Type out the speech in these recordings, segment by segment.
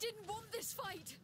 didn't want this fight!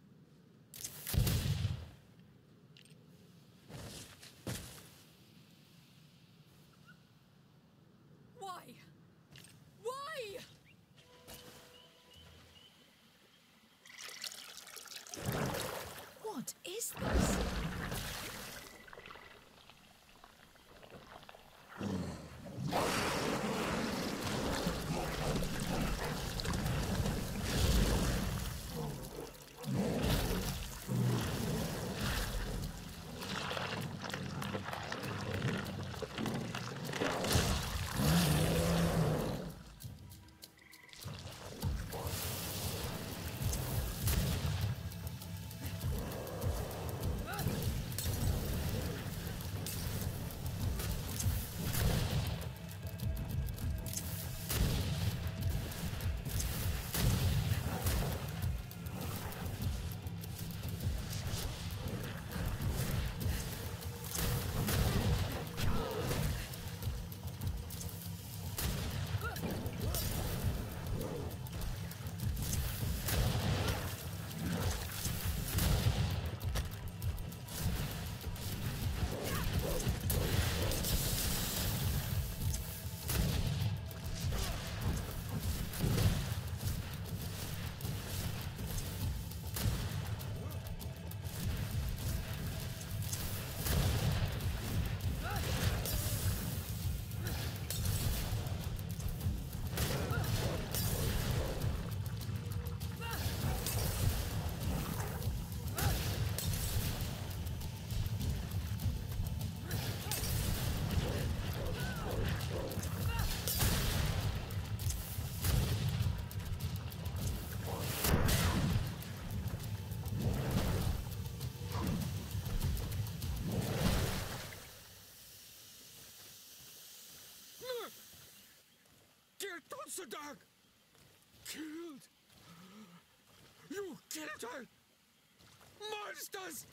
It's dog! Killed! You killed her! Monsters!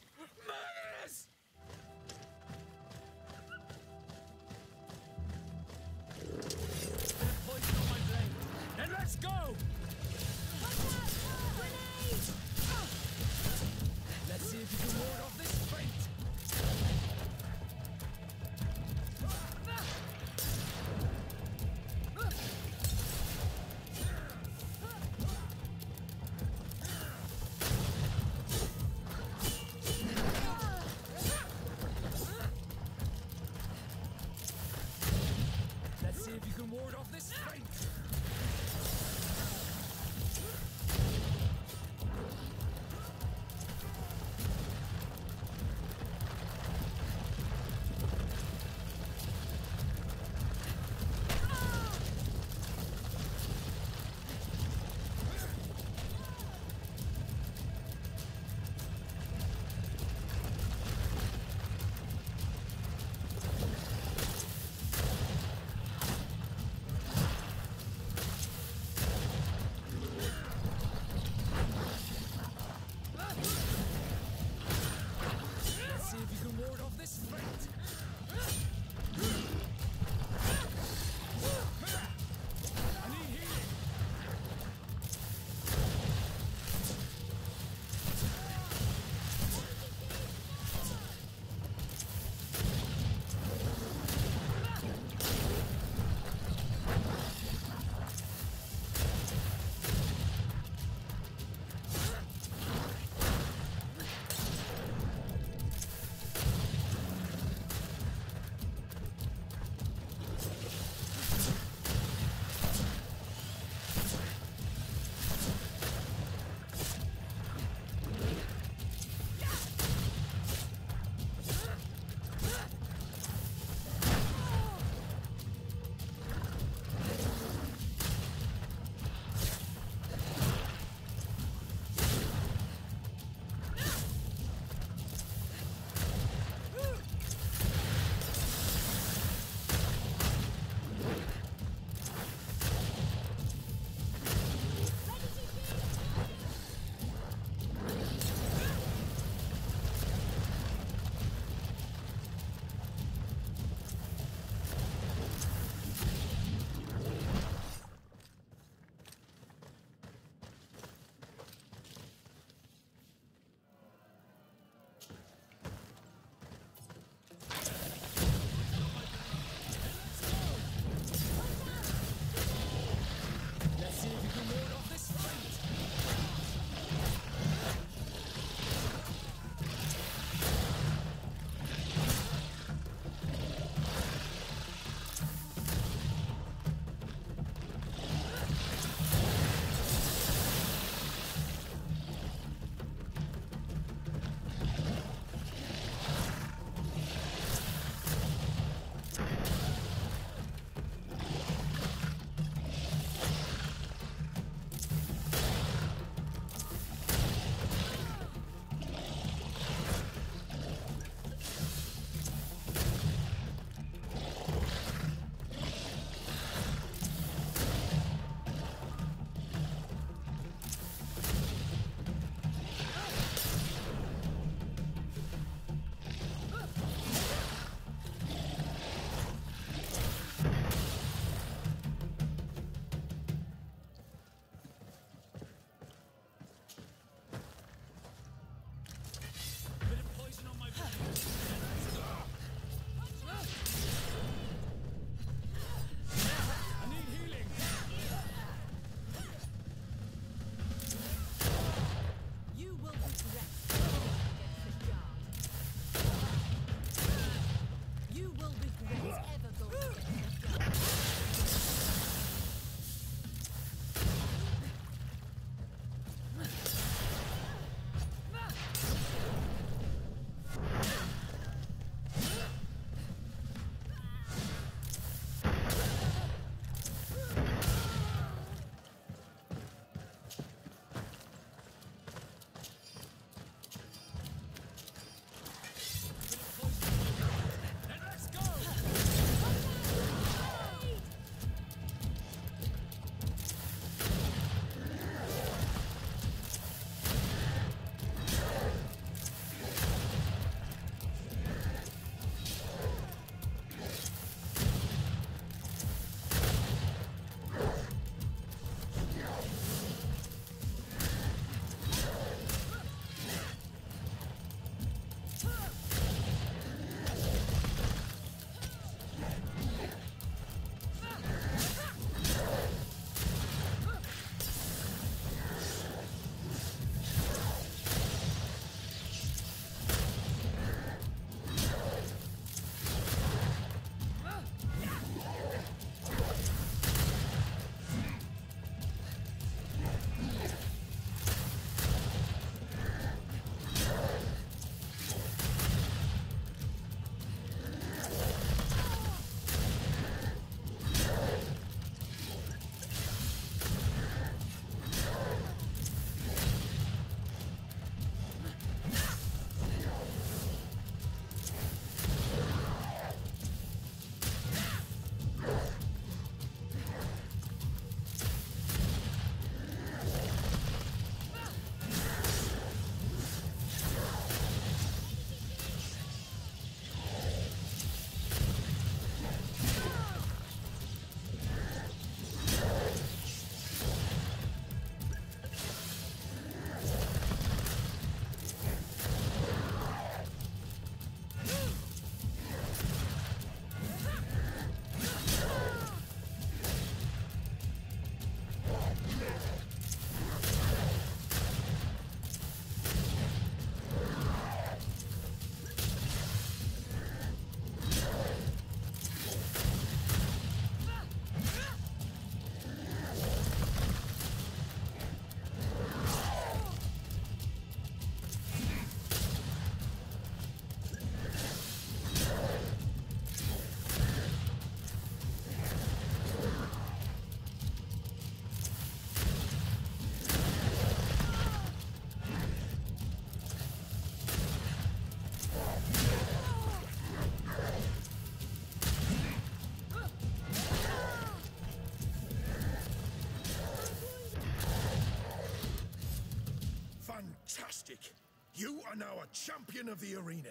Champion of the arena.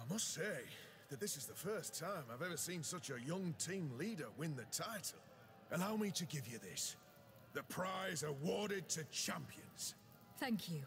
I must say that this is the first time I've ever seen such a young team leader win the title. Allow me to give you this. The prize awarded to champions. Thank you.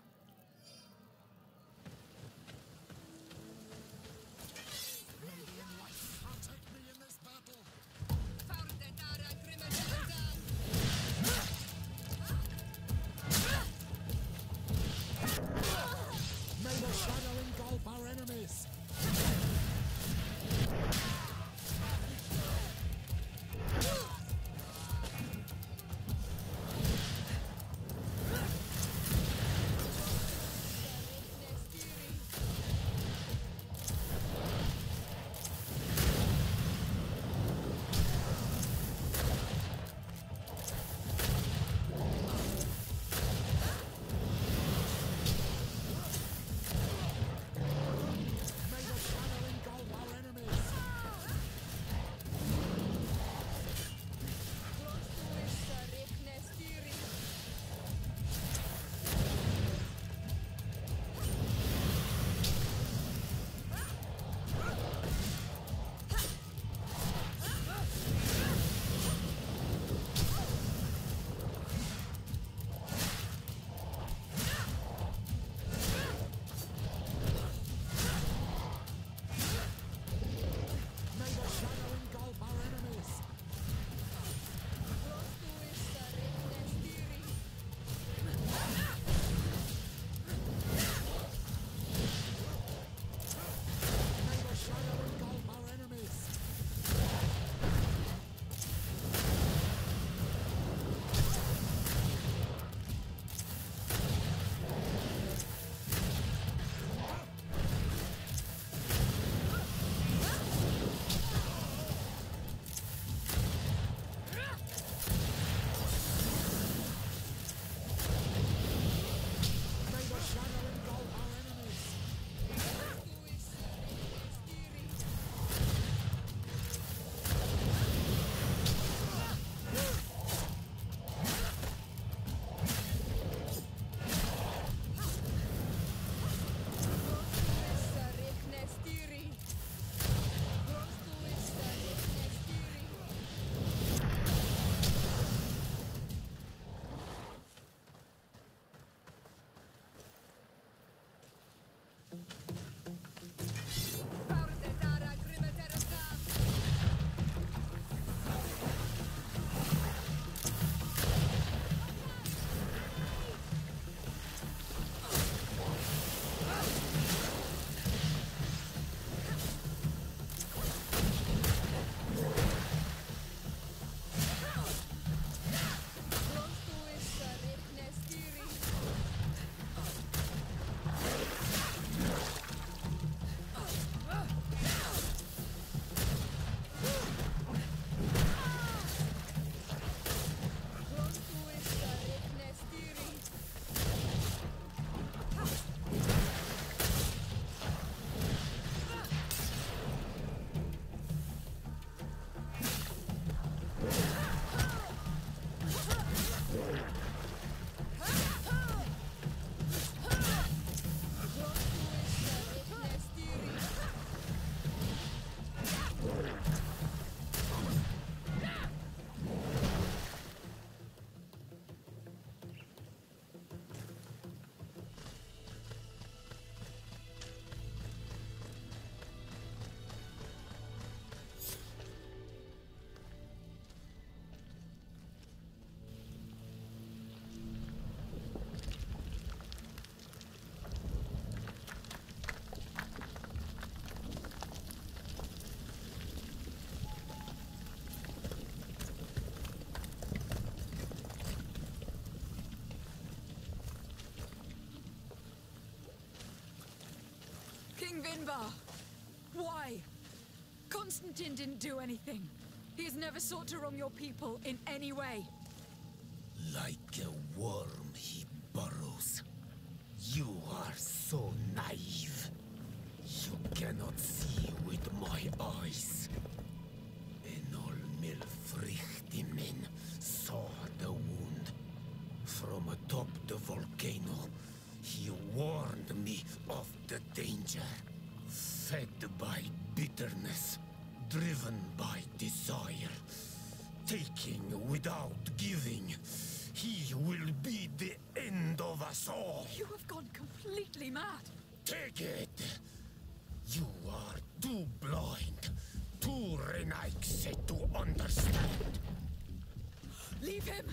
Vinbarr! Why? Constantin didn't do anything. He has never sought to wrong your people in any way. Danger, fed by bitterness, driven by desire, taking without giving. He will be the end of us all. You have gone completely mad. Take it! You are too blind, too Renaigse to understand. Leave him!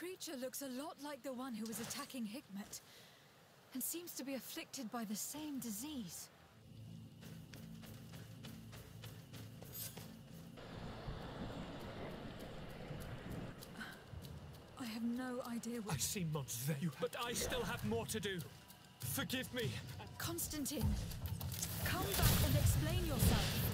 Creature looks a lot like the one who was attacking Hikmet, and seems to be afflicted by the same disease. I have no idea what... I what. see months there, but I still have more to do. Forgive me. Constantin, come back and explain yourself.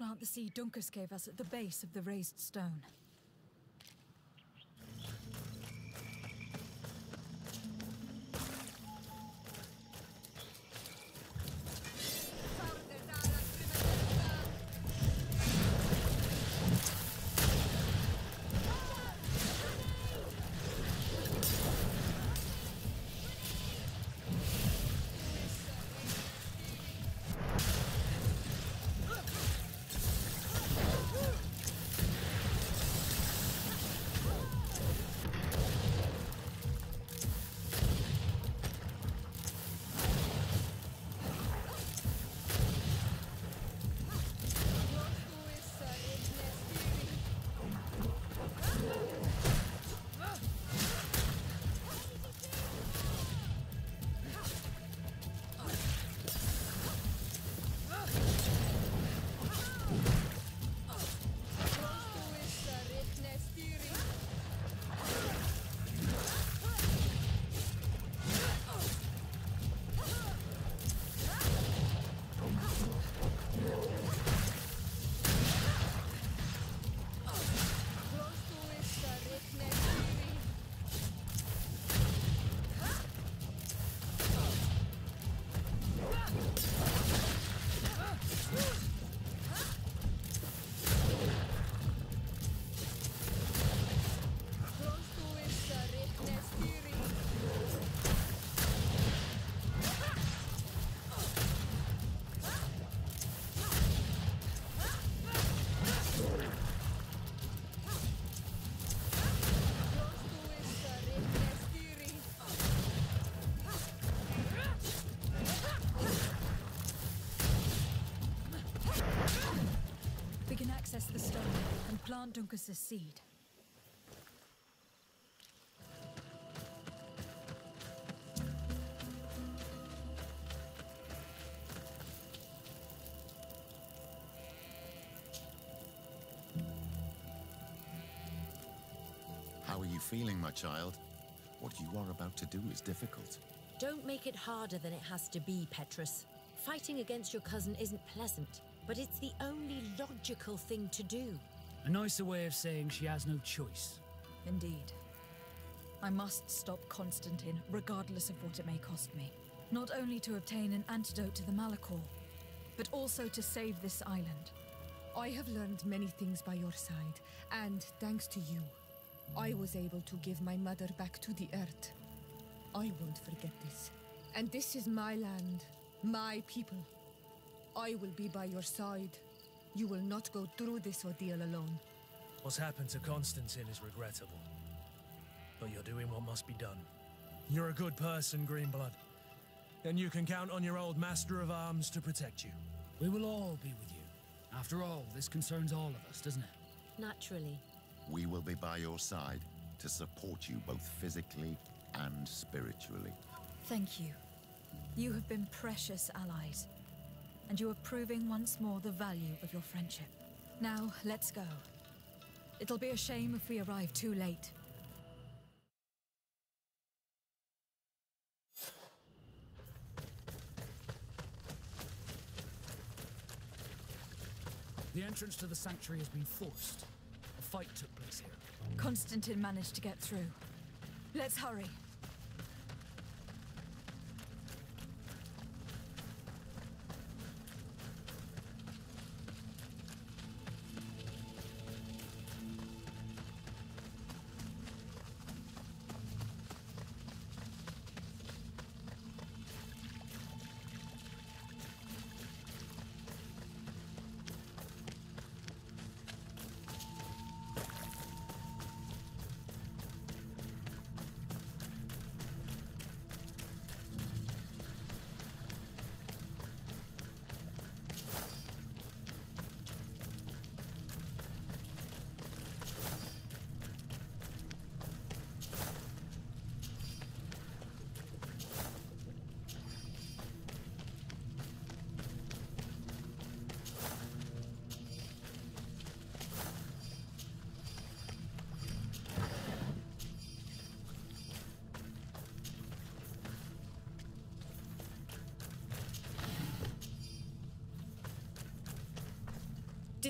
Transplant the seed Dunkus gave us at the base of the raised stone. Dunkus's seed. How are you feeling, my child? What you are about to do is difficult. Don't make it harder than it has to be, Petrus. Fighting against your cousin isn't pleasant, but it's the only logical thing to do. A nicer way of saying she has no choice. Indeed. I must stop Constantin, regardless of what it may cost me. Not only to obtain an antidote to the Malichor, but also to save this island. I have learned many things by your side, and thanks to you, I was able to give my mother back to the earth. I won't forget this. And this is my land, my people. I will be by your side. You will not go through this ordeal alone. What's happened to Constantin is regrettable. But you're doing what must be done. You're a good person, Greenblood. And you can count on your old master of arms to protect you. We will all be with you. After all, this concerns all of us, doesn't it? Naturally. We will be by your side to support you both physically and spiritually. Thank you. You have been precious allies, and you are proving once more the value of your friendship. Now, let's go. It'll be a shame if we arrive too late. The entrance to the sanctuary has been forced. A fight took place here. Constantin managed to get through. Let's hurry.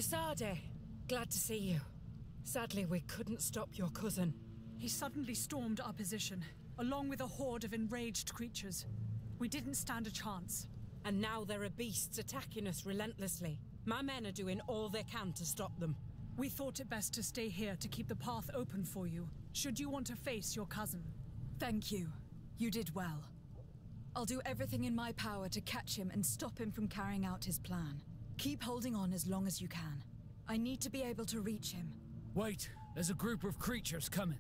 Gisade, glad to see you. Sadly, we couldn't stop your cousin. He suddenly stormed our position, along with a horde of enraged creatures. We didn't stand a chance. And now there are beasts attacking us relentlessly. My men are doing all they can to stop them. We thought it best to stay here to keep the path open for you, should you want to face your cousin. Thank you. You did well. I'll do everything in my power to catch him and stop him from carrying out his plan. Keep holding on as long as you can. I need to be able to reach him. Wait, there's a group of creatures coming.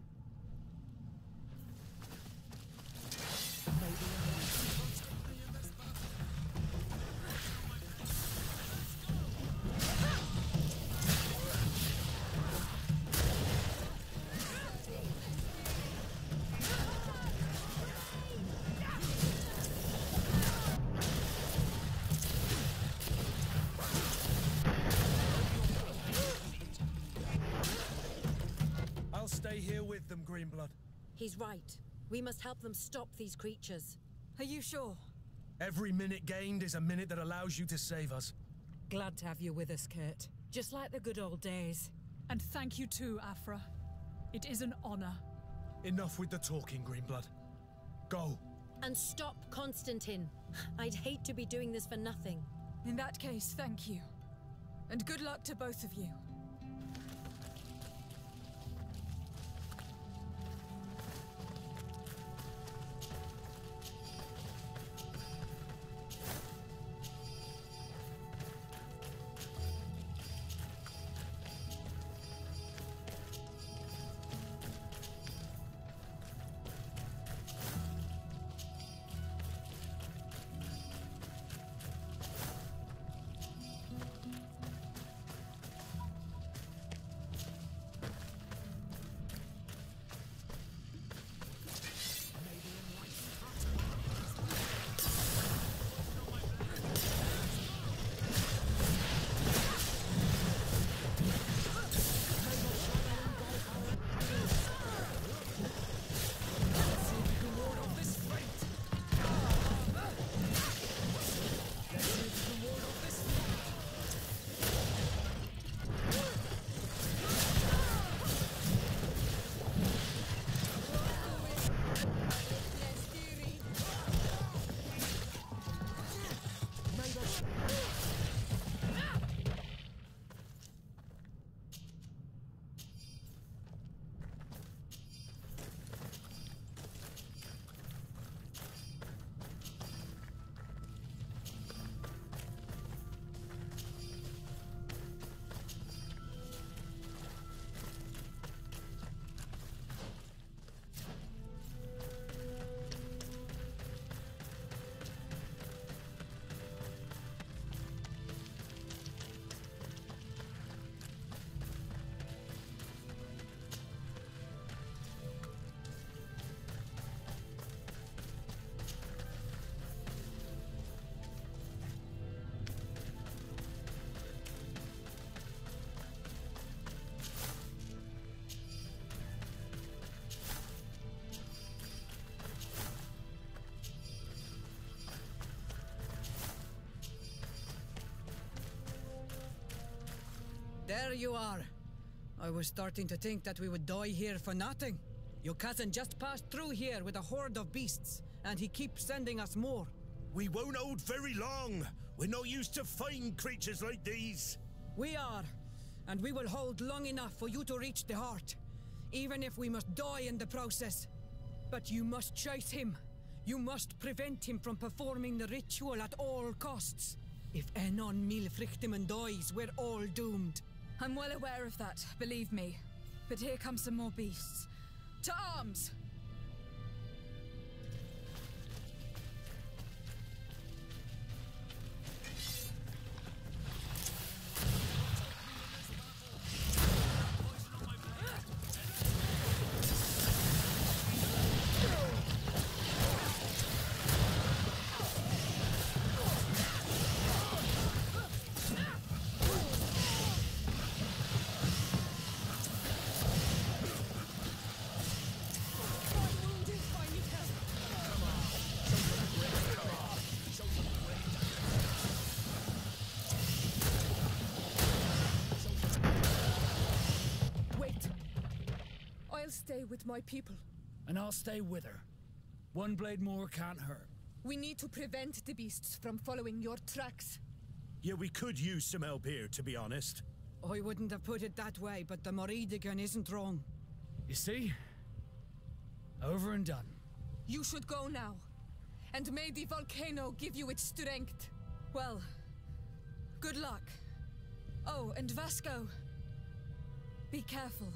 Stop these creatures. Are you sure? Every minute gained is a minute that allows you to save us. Glad to have you with us, Kurt. Just like the good old days. And thank you too, Aphra. It is an honor. Enough with the talking, Greenblood. Go. And stop Constantin. I'd hate to be doing this for nothing. In that case, thank you. And good luck to both of you. There you are. I was starting to think that we would die here for nothing. Your cousin just passed through here with a horde of beasts, and he keeps sending us more. We won't hold very long. We're not used to fighting creatures like these. We are, and we will hold long enough for you to reach the heart, even if we must die in the process. But you must chase him. You must prevent him from performing the ritual at all costs. If Enon Milfrichtimen dies, we're all doomed. I'm well aware of that, believe me. But here come some more beasts. To arms! I'll stay with my people. And I'll stay with her. One blade more can't hurt. We need to prevent the beasts from following your tracks. Yeah, we could use some help here, to be honest. I wouldn't have put it that way, but the Meridigan isn't wrong. You see? Over and done. You should go now. And may the volcano give you its strength. Well, good luck. Oh, and Vasco. Be careful.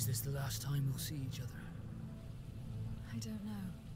Is this the last time we'll see each other? I don't know.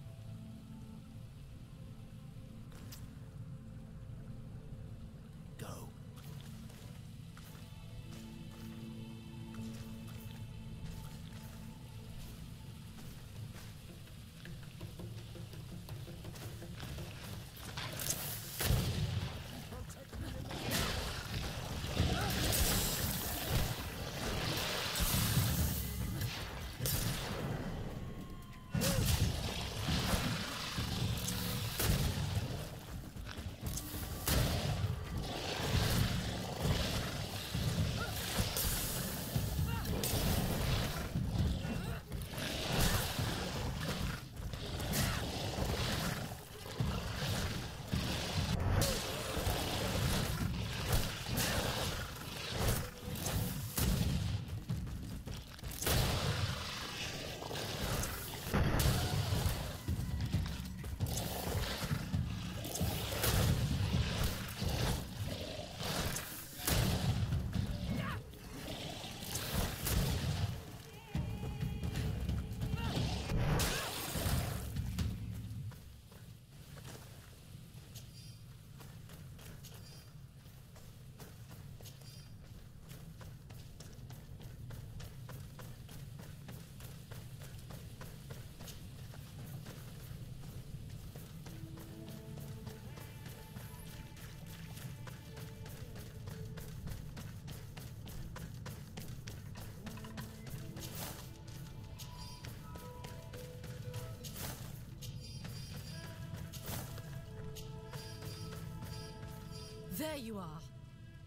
There you are.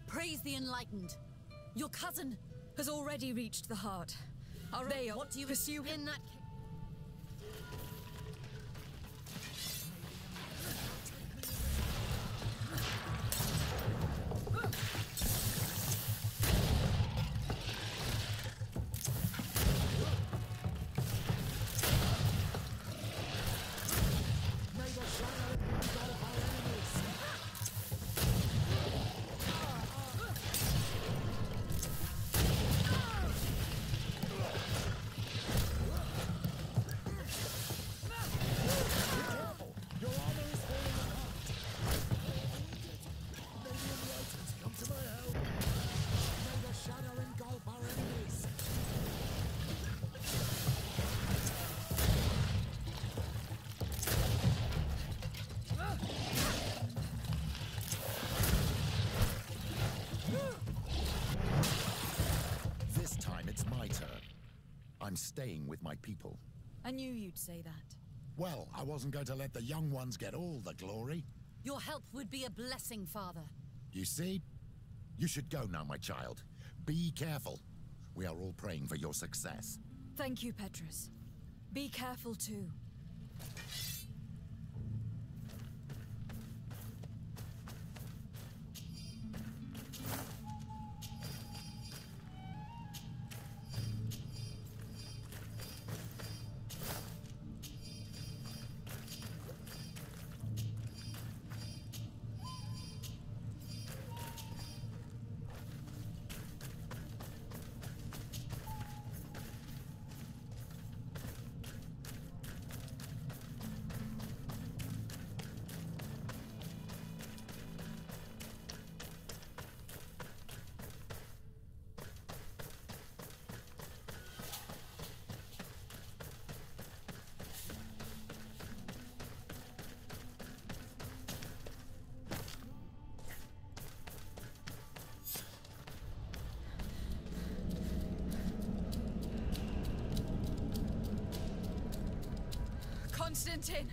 Praise the enlightened. Your cousin has already reached the heart. Are they What do you pursue him? in that This I knew you'd say that. Well, I wasn't going to let the young ones get all the glory. Your help would be a blessing, Father. You see? You should go now, my child. Be careful. We are all praying for your success. Thank you, Petrus. Be careful too. Constantin!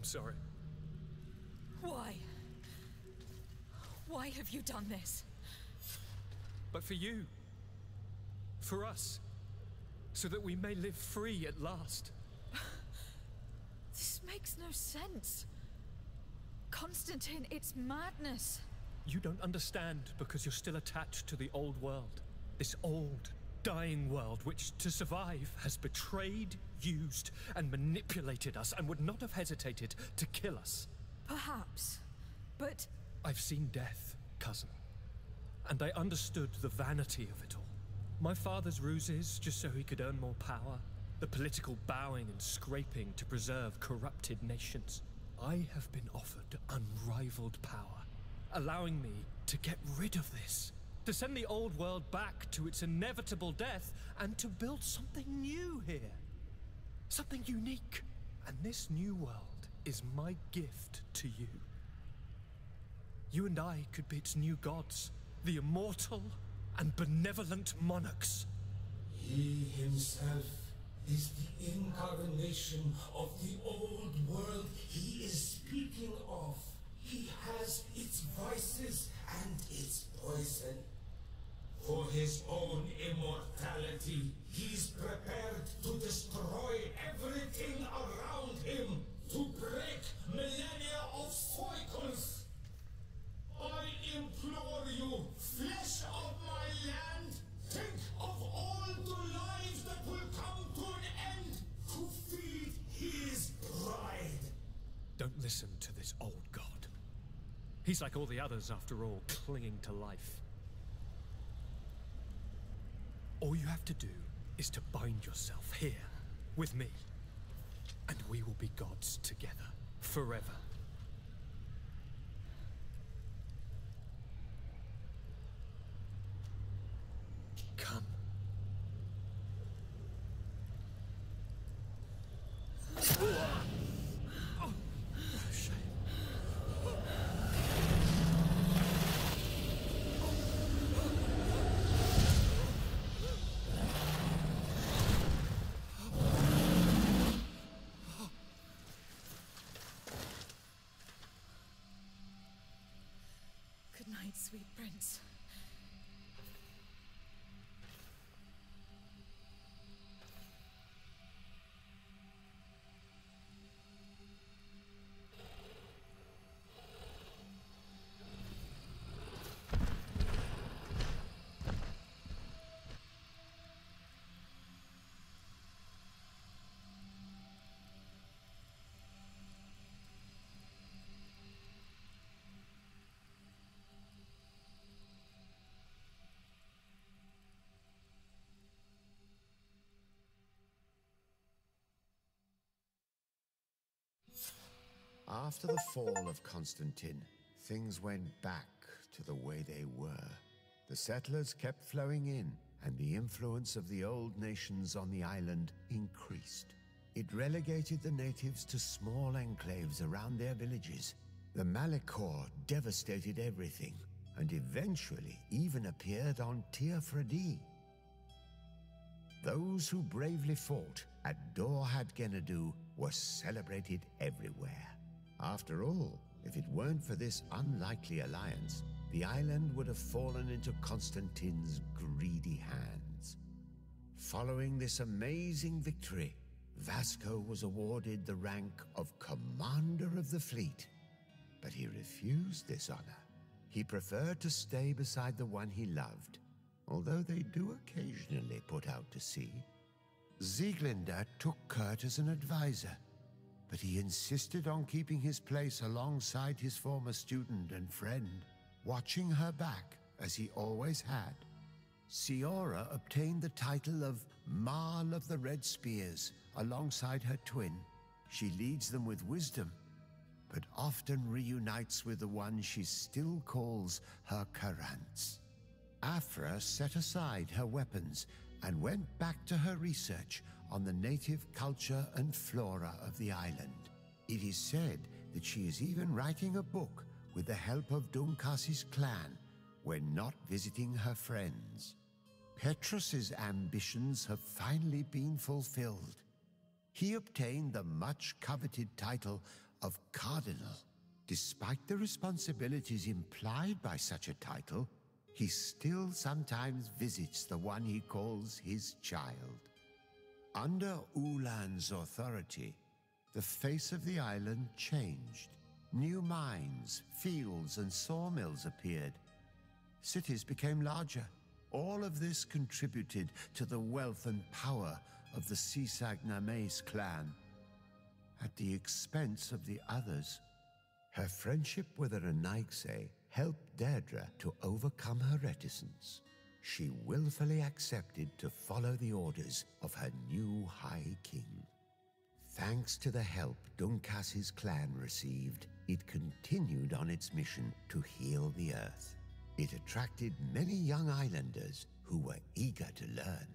I'm sorry. Why? Why have you done this? But for you. For us. So that we may live free at last. This makes no sense. Constantin, it's madness. You don't understand because you're still attached to the old world. This old, dying world which, to survive, has betrayed, used, and manipulated us and would not have hesitated to kill us. Perhaps. But I've seen death, cousin. And I understood the vanity of it all. My father's ruses just so he could earn more power. The political bowing and scraping to preserve corrupted nations. I have been offered unrivaled power, allowing me to get rid of this. To send the old world back to its inevitable death and to build something new here. Something unique. And this new world is my gift to you. You and I could be its new gods, the immortal and benevolent monarchs. He himself is the incarnation of the old world he is speaking of. He has its vices and its poison. For his own immortality, he's prepared to destroy everything around him, to break millennia of cycles. I implore you, flesh of my land, think of all the lives that will come to an end to feed his pride. Don't listen to this old god. He's like all the others, after all, clinging to life. All you have to do is to bind yourself here, with me. And we will be gods together, forever. After the fall of Constantin, things went back to the way they were. The settlers kept flowing in, and the influence of the old nations on the island increased. It relegated the natives to small enclaves around their villages. The Malichor devastated everything, and eventually even appeared on Teer Fradee. Those who bravely fought at Dorhad Genadu were celebrated everywhere. After all, if it weren't for this unlikely alliance, the island would have fallen into Constantin's greedy hands. Following this amazing victory, Vasco was awarded the rank of Commander of the Fleet. But he refused this honor. He preferred to stay beside the one he loved, although they do occasionally put out to sea. Sieglinde took Kurt as an advisor, but he insisted on keeping his place alongside his former student and friend, watching her back as he always had. Siora obtained the title of Marl of the Red Spears alongside her twin. She leads them with wisdom, but often reunites with the one she still calls her Karants. Aphra set aside her weapons and went back to her research on the native culture and flora of the island. It is said that she is even writing a book with the help of Dunkas's clan when not visiting her friends. Petrus's ambitions have finally been fulfilled. he obtained the much coveted title of Cardinal. Despite the responsibilities implied by such a title, he still sometimes visits the one he calls his child. Under Ullan's authority, the face of the island changed. New mines, fields, and sawmills appeared. Cities became larger. All of this contributed to the wealth and power of the Sisag Names clan, at the expense of the others. Her friendship with Renaigse helped Deirdre to overcome her reticence. She willfully accepted to follow the orders of her new High King. Thanks to the help Dunkas's clan received, it continued on its mission to heal the Earth. It attracted many young islanders who were eager to learn.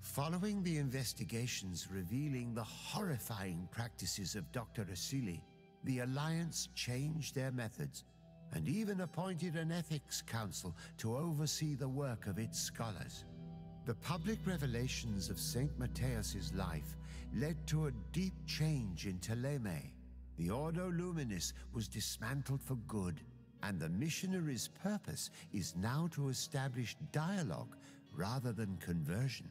Following the investigations revealing the horrifying practices of Dr. Asili, the Alliance changed their methods and even appointed an ethics council to oversee the work of its scholars. The public revelations of St. Matthias's life led to a deep change in Thélème. The Ordo Luminis was dismantled for good, and the missionary's purpose is now to establish dialogue rather than conversion.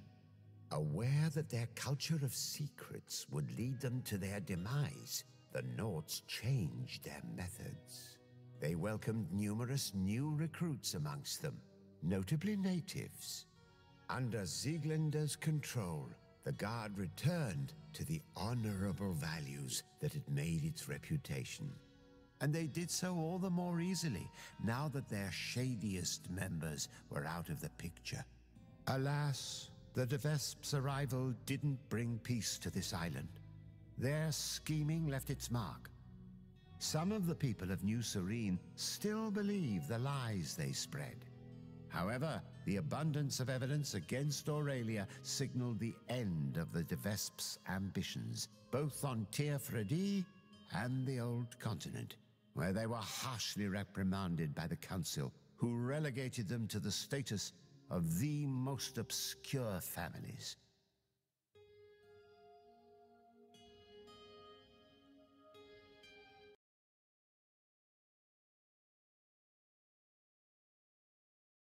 Aware that their culture of secrets would lead them to their demise, the Nauts changed their methods. They welcomed numerous new recruits amongst them, notably natives. Under Sieglinder's control, the Guard returned to the honorable values that had made its reputation. And they did so all the more easily now that their shadiest members were out of the picture. Alas, the De Vesp's arrival didn't bring peace to this island. Their scheming left its mark. Some of the people of New Serene still believe the lies they spread. However, the abundance of evidence against Aurelia signaled the end of the De Vesp's ambitions, both on Teer Fradee and the Old Continent, where they were harshly reprimanded by the Council, who relegated them to the status of the most obscure families.